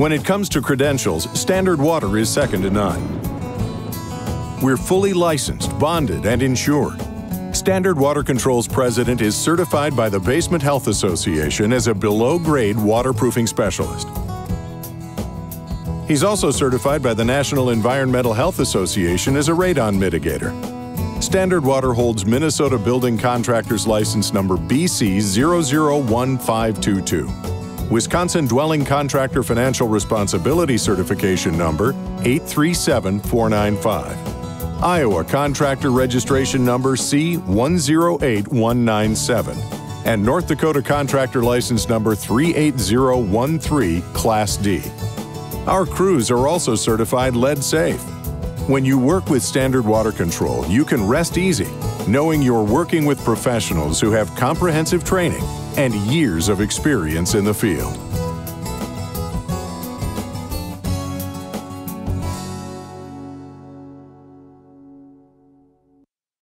When it comes to credentials, Standard Water is second to none. We're fully licensed, bonded, and insured. Standard Water Control's president is certified by the Basement Health Association as a below grade waterproofing specialist. He's also certified by the National Environmental Health Association as a radon mitigator. Standard Water holds Minnesota Building Contractors License Number BC 001522, Wisconsin Dwelling Contractor Financial Responsibility Certification Number 837495, Iowa Contractor Registration Number C108197, and North Dakota Contractor License Number 38013 Class D. Our crews are also certified lead safe. When you work with Standard Water Control, you can rest easy, knowing you're working with professionals who have comprehensive training and years of experience in the field.